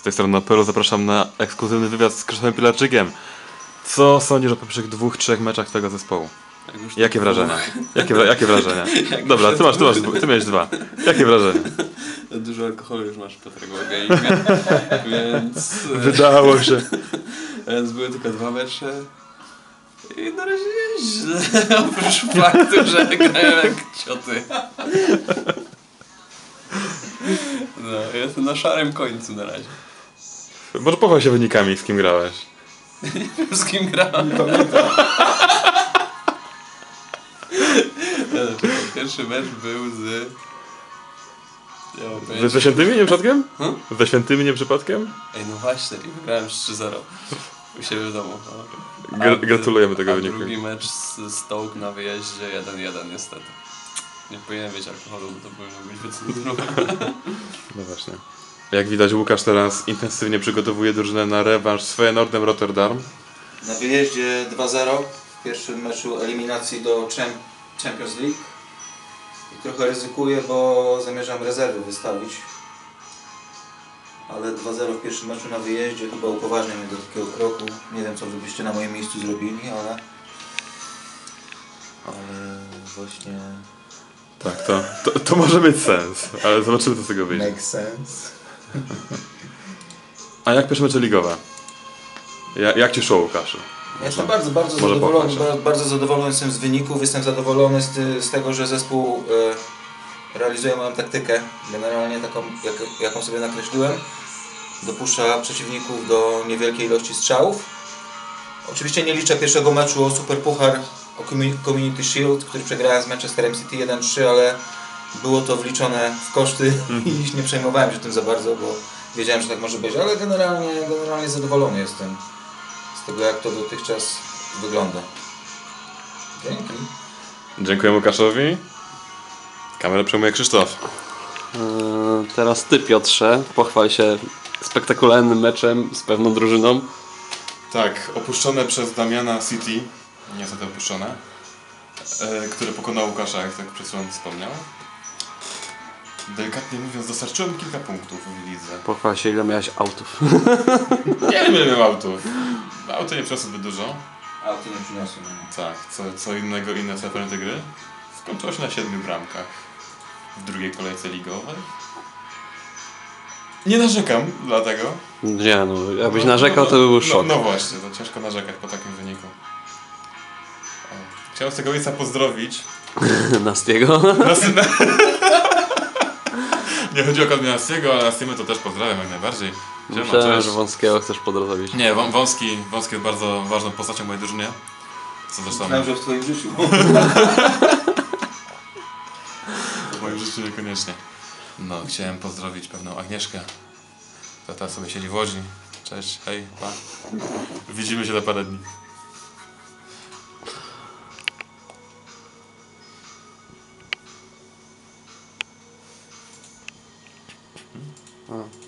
Z tej strony Apero zapraszam na ekskluzywny wywiad z Krzysztofem Pilarczykiem. Co sądzisz o pierwszych dwóch, trzech meczach twojego zespołu? Jakie wrażenia? Jakie, wra- jakie wrażenia? Dobra, ty masz, ty masz, ty miałeś dwa. Jakie wrażenia? Dużo alkoholu już masz w organizmie, więc, Wydało się. więc były tylko dwa mecze. I na razie źle, oprócz faktu, że grają jak cioty. No, jestem na szarym końcu na razie. Może pochwal się wynikami, z kim grałeś. Z kim grałem? Ja, czekaj, Pierwszy mecz był z... Ja Ze, świętymi nie przypadkiem? Hmm? Ze świętymi nie przypadkiem? Ej, no właśnie, i wygrałem 3-0 u siebie w domu. No. A- gratulujemy tego a wyniku. drugi mecz z Stoke na wyjeździe 1-1 niestety. Nie powinienem mieć alkoholu, bo to powinno być wycenzurowane. No właśnie. Jak widać Łukasz teraz intensywnie przygotowuje drużynę na rewanż z Feyenoordem Rotterdam. Na wyjeździe 2-0 w pierwszym meczu eliminacji do Cham- Champions League. I trochę ryzykuję, bo zamierzam rezerwy wystawić. Ale 2-0 w pierwszym meczu na wyjeździe chyba upoważnia mnie do takiego kroku. Nie wiem co wy byście na moim miejscu zrobili, ale... Ale właśnie... Tak, to, to, to może mieć sens, ale zobaczymy co z tego wyjdzie. Makes sense. A jak pierwsze mecze ligowe? Ja, jak Ci szło Łukaszu? Ja Jestem bardzo, bardzo Może zadowolony, bardzo, zadowolony jestem z wyników, jestem zadowolony z, z tego, że zespół e, realizuje moją taktykę, generalnie taką, jak, jaką sobie nakreśliłem. Dopuszcza przeciwników do niewielkiej ilości strzałów. Oczywiście nie liczę pierwszego meczu o Super Puchar, o Commu- Community Shield, który przegrałem z Manchesterem City 1-3, ale było to wliczone w koszty i nie przejmowałem się tym za bardzo, bo wiedziałem, że tak może być, ale generalnie, generalnie zadowolony jestem z tego, jak to dotychczas wygląda. Dzięki. Dziękuję Łukaszowi. Kamerę przejmuje Krzysztof. Eee, Teraz ty Piotrze, pochwal się spektakularnym meczem z pewną drużyną. Tak, opuszczone przez Damiana City, niestety opuszczone, e, który pokonał Łukasza, jak tak przed chwilą wspomniał. Delikatnie mówiąc, dostarczyłem kilka punktów w lidze. Pochwal się ile miałeś autów. Nie wiem, ile miał autów. Auto nie przyniosło zbyt dużo. A, ty nie przyniosłem. Tak, co, co innego, inne elementy gry. Skończyło się na siedmiu bramkach w drugiej kolejce ligowej. Nie narzekam dlatego. Nie no, jakbyś No, narzekał to by był szok. No, no właśnie, to ciężko narzekać po takim wyniku. Chciałem z tego miejsca pozdrowić. Nastiego. Następne... Nie chodzi o Kadmianastiego, ale Nastiemy to też pozdrawiam jak najbardziej. Siema, Myślałem, cześć. że wąskiego chcesz pozdrowić. Nie, Wą- Wąski, Wąski jest bardzo ważną postacią w mojej drużynie. Co zresztą Myślałem, że w twoim życiu. w moim życiu niekoniecznie. No, chciałem pozdrowić pewną Agnieszkę. która teraz sobie siedzi w Łodzi. Cześć, hej, pa. Widzimy się za parę dni. Uh.